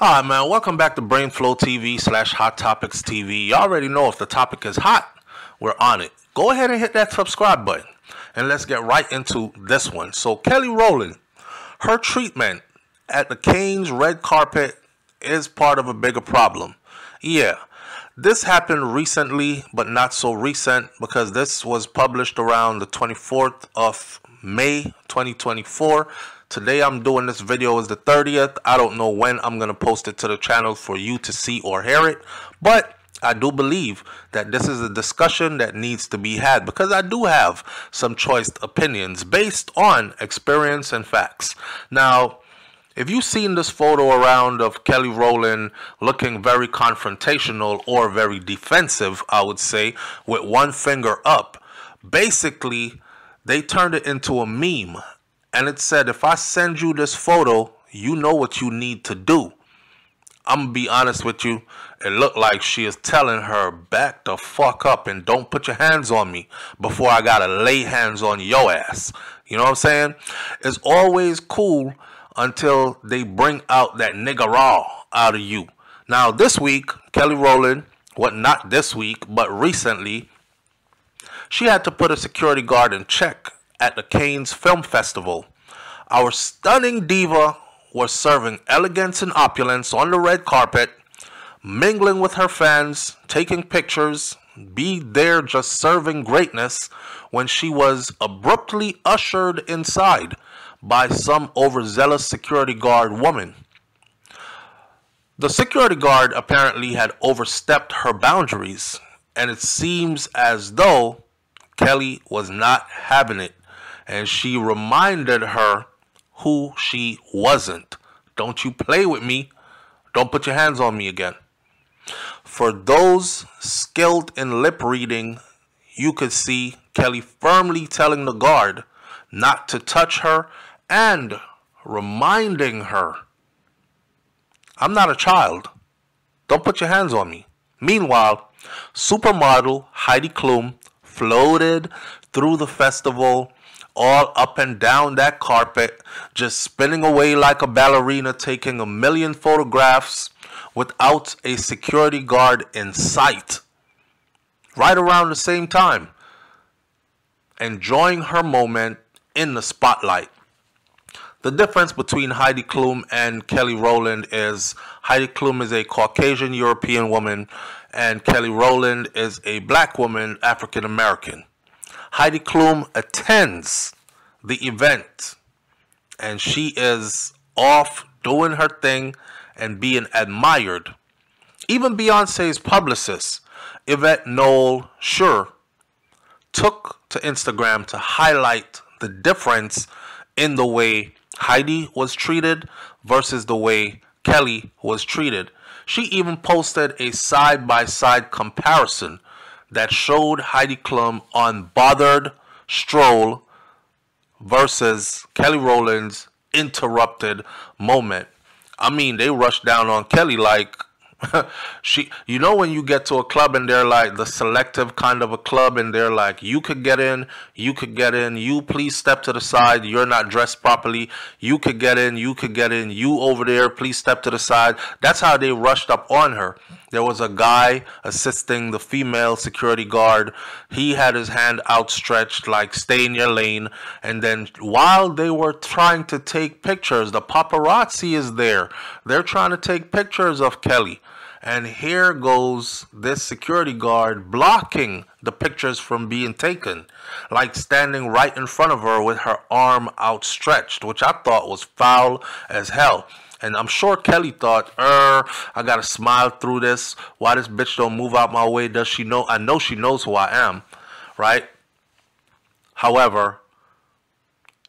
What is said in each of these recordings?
Alright man, welcome back to Brainflo TV slash Hottopixx TV. You already know if the topic is hot, we're on it. Go ahead and hit that subscribe button. And let's get right into this one. So Kelly Rowland, her treatment at the Cannes red carpet is part of a bigger problem. Yeah, this happened recently, but not so recent because this was published around the 24th of May 2024 Today I'm doing this video is the 30th. I don't know when I'm going to post it to the channel for you to see or hear it. But I do believe that this is a discussion that needs to be had because I do have some choice opinions based on experience and facts. Now, if you've seen this photo around of Kelly Rowland looking very confrontational or very defensive, I would say, with one finger up, basically they turned it into a meme and it said, if I send you this photo, you know what you need to do. I'm gonna be honest with you. It looked like she is telling her back the fuck up and don't put your hands on me before I gotta lay hands on your ass. You know what I'm saying? It's always cool until they bring out that nigga raw out of you. Now this week, Kelly Rowland, what not this week, but recently, she had to put a security guard in check at the Cannes Film Festival. Our stunning diva was serving elegance and opulence on the red carpet, mingling with her fans, taking pictures, be there just serving greatness when she was abruptly ushered inside by some overzealous security guard woman. The security guard apparently had overstepped her boundaries, and it seems as though Kelly was not having it and she reminded her who she wasn't. Don't you play with me. Don't put your hands on me again. For those skilled in lip reading, you could see Kelly firmly telling the guard not to touch her and reminding her, I'm not a child. Don't put your hands on me. Meanwhile, supermodel Heidi Klum floated through the festival all up and down that carpet, just spinning away like a ballerina, taking a million photographs without a security guard in sight. Right around the same time, enjoying her moment in the spotlight. The difference between Heidi Klum and Kelly Rowland is Heidi Klum is a Caucasian European woman and Kelly Rowland is a black woman, African American. Heidi Klum attends the event and she is off doing her thing and being admired. Even Beyonce's publicist, Yvette Noel Schure, took to Instagram to highlight the difference in the way Heidi was treated versus the way Kelly was treated. She even posted a side by side comparison that showed Heidi Klum on Bothered Stroll versus Kelly Rowland's interrupted moment. I mean, they rushed down on Kelly like she you know when you get to a club and they're like the selective kind of a club and they're like you could get in you could get in you please step to the side you're not dressed properly you could get in you could get in you over there please step to the side that's how they rushed up on her there was a guy assisting the female security guard. He had his hand outstretched like stay in your lane. And then while they were trying to take pictures the paparazzi is there. They're trying to take pictures of Kelly. And here goes this security guard blocking the pictures from being taken, like standing right in front of her with her arm outstretched, which I thought was foul as hell. And I'm sure Kelly thought, er, I gotta smile through this. Why this bitch don't move out my way? Does she know? I know she knows who I am, right? However,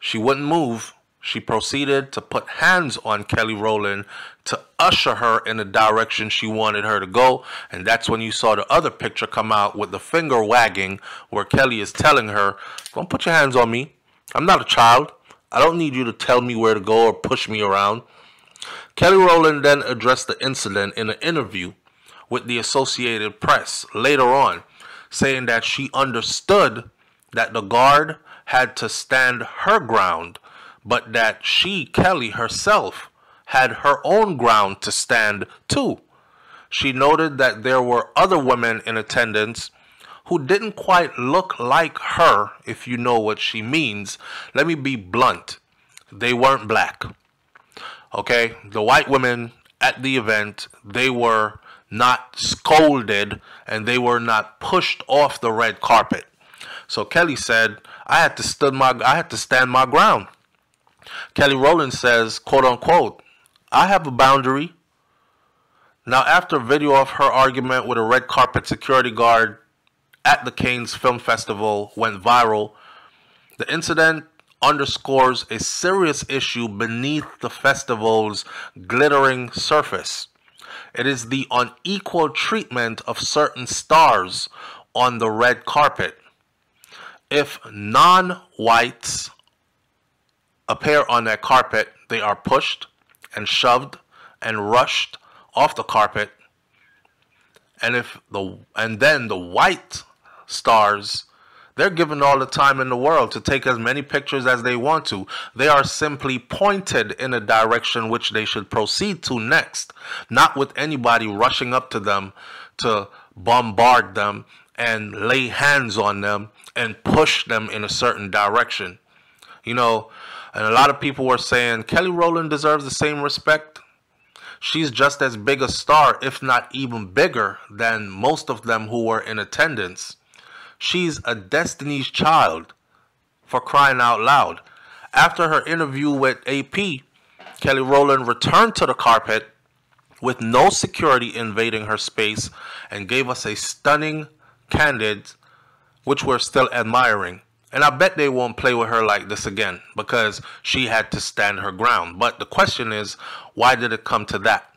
she wouldn't move she proceeded to put hands on Kelly Rowland to usher her in the direction she wanted her to go. And that's when you saw the other picture come out with the finger wagging where Kelly is telling her, Don't put your hands on me. I'm not a child. I don't need you to tell me where to go or push me around. Kelly Rowland then addressed the incident in an interview with the Associated Press later on, saying that she understood that the guard had to stand her ground but that she, Kelly herself, had her own ground to stand too. She noted that there were other women in attendance who didn't quite look like her, if you know what she means. Let me be blunt. They weren't black. Okay? The white women at the event, they were not scolded and they were not pushed off the red carpet. So Kelly said, I had to stood my I had to stand my ground. Kelly Rowland says, quote unquote, I have a boundary. Now, after a video of her argument with a red carpet security guard at the Cannes Film Festival went viral, the incident underscores a serious issue beneath the festival's glittering surface. It is the unequal treatment of certain stars on the red carpet. If non whites appear on that carpet, they are pushed and shoved and rushed off the carpet. And if the and then the white stars they're given all the time in the world to take as many pictures as they want to. They are simply pointed in a direction which they should proceed to next, not with anybody rushing up to them to bombard them and lay hands on them and push them in a certain direction. You know, and a lot of people were saying Kelly Rowland deserves the same respect. She's just as big a star, if not even bigger, than most of them who were in attendance. She's a Destiny's Child for crying out loud. After her interview with AP, Kelly Rowland returned to the carpet with no security invading her space and gave us a stunning candid, which we're still admiring. And I bet they won't play with her like this again because she had to stand her ground. But the question is, why did it come to that?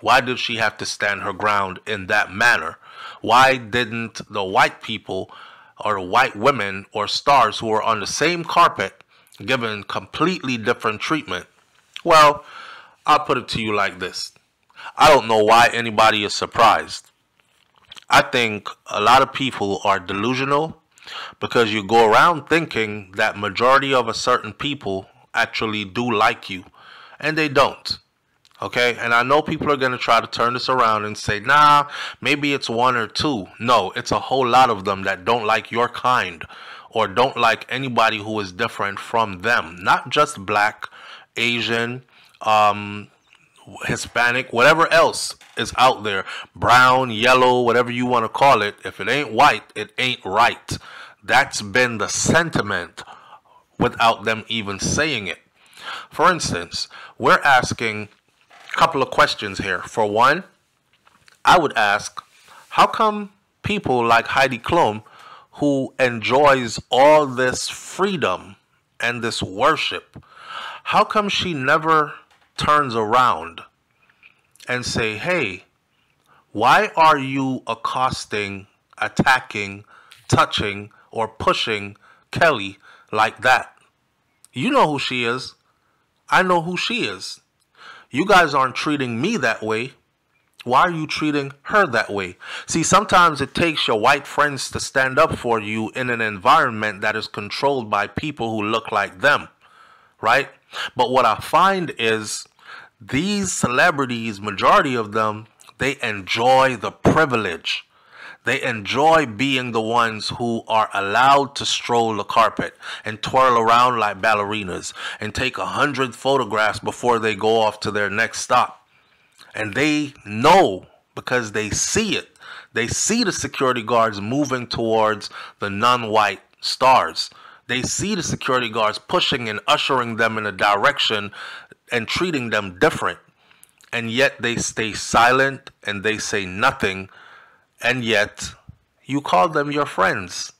Why did she have to stand her ground in that manner? Why didn't the white people or the white women or stars who were on the same carpet given completely different treatment? Well, I'll put it to you like this. I don't know why anybody is surprised. I think a lot of people are delusional because you go around thinking that majority of a certain people actually do like you and they don't. Okay, and I know people are going to try to turn this around and say, nah, maybe it's one or two. No, it's a whole lot of them that don't like your kind or don't like anybody who is different from them. Not just black, Asian, um, Hispanic, whatever else is out there, brown, yellow, whatever you want to call it. If it ain't white, it ain't right. That's been the sentiment without them even saying it. For instance, we're asking couple of questions here. For one, I would ask, how come people like Heidi Klum, who enjoys all this freedom and this worship, how come she never turns around and say, hey, why are you accosting, attacking, touching, or pushing Kelly like that? You know who she is. I know who she is. You guys aren't treating me that way. Why are you treating her that way? See, sometimes it takes your white friends to stand up for you in an environment that is controlled by people who look like them, right? But what I find is these celebrities, majority of them, they enjoy the privilege they enjoy being the ones who are allowed to stroll the carpet and twirl around like ballerinas and take a hundred photographs before they go off to their next stop. And they know because they see it. They see the security guards moving towards the non-white stars. They see the security guards pushing and ushering them in a direction and treating them different. And yet they stay silent and they say nothing and yet you call them your friends.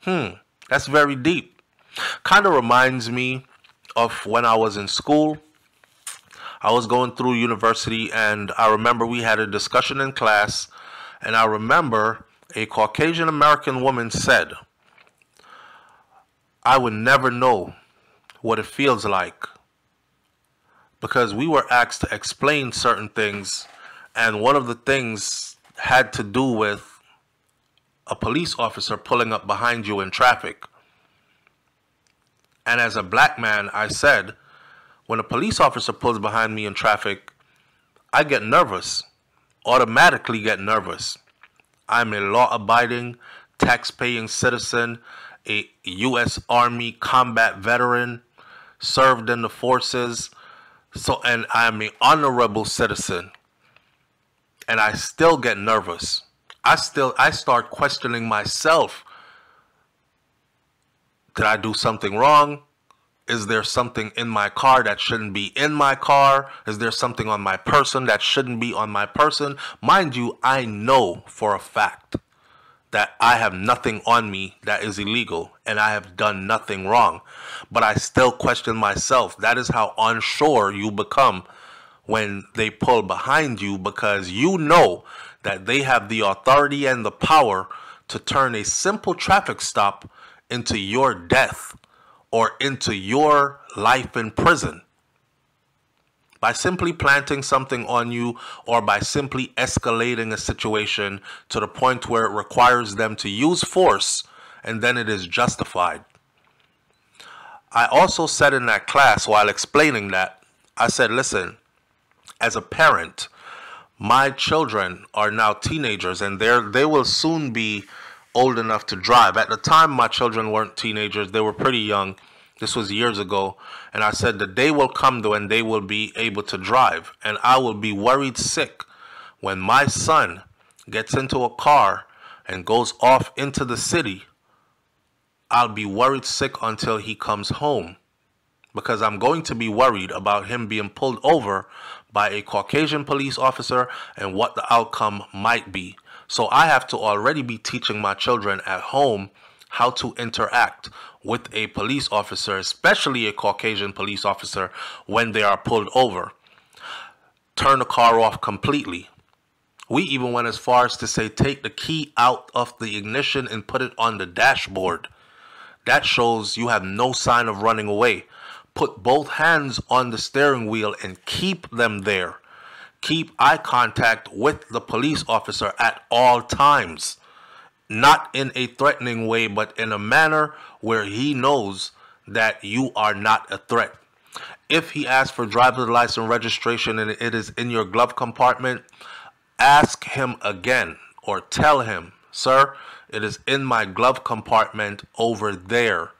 Hmm, that's very deep. Kind of reminds me of when I was in school. I was going through university, and I remember we had a discussion in class, and I remember a Caucasian American woman said, I would never know what it feels like because we were asked to explain certain things, and one of the things had to do with a police officer pulling up behind you in traffic. And as a black man, I said, when a police officer pulls behind me in traffic, I get nervous, automatically get nervous. I'm a law abiding, tax paying citizen, a U.S. Army combat veteran, served in the forces, so and I'm an honorable citizen. And I still get nervous. I still I start questioning myself. Did I do something wrong? Is there something in my car that shouldn't be in my car? Is there something on my person that shouldn't be on my person? Mind you, I know for a fact that I have nothing on me that is illegal and I have done nothing wrong. But I still question myself. That is how unsure you become when they pull behind you because you know that they have the authority and the power to turn a simple traffic stop into your death or into your life in prison by simply planting something on you or by simply escalating a situation to the point where it requires them to use force and then it is justified. I also said in that class while explaining that, I said, listen, as a parent, my children are now teenagers and they they will soon be old enough to drive. At the time, my children weren't teenagers; they were pretty young. This was years ago, and I said the day will come when they will be able to drive, and I will be worried sick when my son gets into a car and goes off into the city. I'll be worried sick until he comes home because I'm going to be worried about him being pulled over by a Caucasian police officer and what the outcome might be. So I have to already be teaching my children at home how to interact with a police officer, especially a Caucasian police officer, when they are pulled over. Turn the car off completely. We even went as far as to say take the key out of the ignition and put it on the dashboard. That shows you have no sign of running away put both hands on the steering wheel and keep them there. Keep eye contact with the police officer at all times. Not in a threatening way, but in a manner where he knows that you are not a threat. If he asks for driver's license registration and it is in your glove compartment, ask him again or tell him, Sir, it is in my glove compartment over there.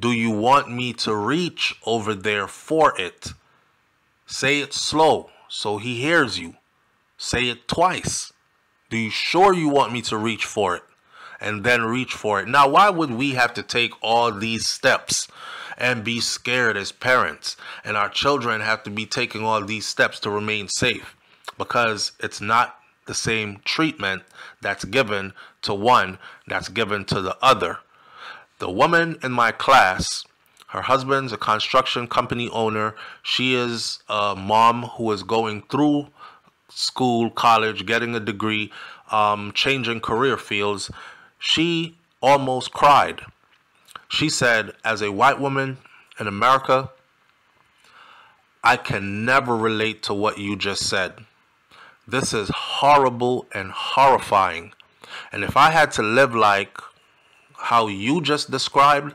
Do you want me to reach over there for it? Say it slow so he hears you. Say it twice. Do you sure you want me to reach for it? And then reach for it. Now, why would we have to take all these steps and be scared as parents? And our children have to be taking all these steps to remain safe? Because it's not the same treatment that's given to one that's given to the other. The woman in my class, her husband's a construction company owner. She is a mom who is going through school, college, getting a degree, um, changing career fields. She almost cried. She said, as a white woman in America, I can never relate to what you just said. This is horrible and horrifying. And if I had to live like how you just described,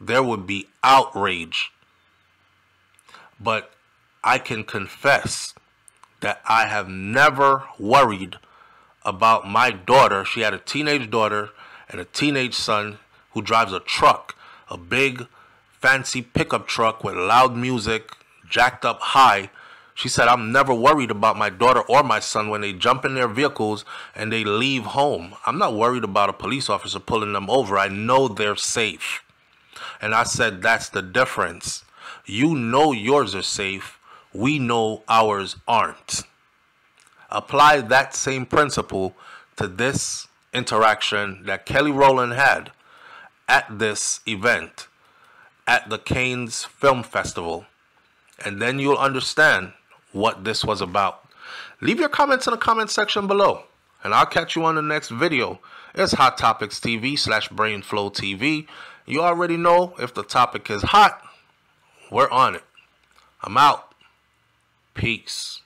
there would be outrage. But I can confess that I have never worried about my daughter. She had a teenage daughter and a teenage son who drives a truck, a big, fancy pickup truck with loud music, jacked up high she said, I'm never worried about my daughter or my son when they jump in their vehicles and they leave home. I'm not worried about a police officer pulling them over. I know they're safe. And I said, That's the difference. You know yours are safe. We know ours aren't. Apply that same principle to this interaction that Kelly Rowland had at this event at the Cannes Film Festival. And then you'll understand what this was about. Leave your comments in the comment section below, and I'll catch you on the next video. It's Hottopixx TV slash Brainflo TV. You already know if the topic is hot, we're on it. I'm out. Peace.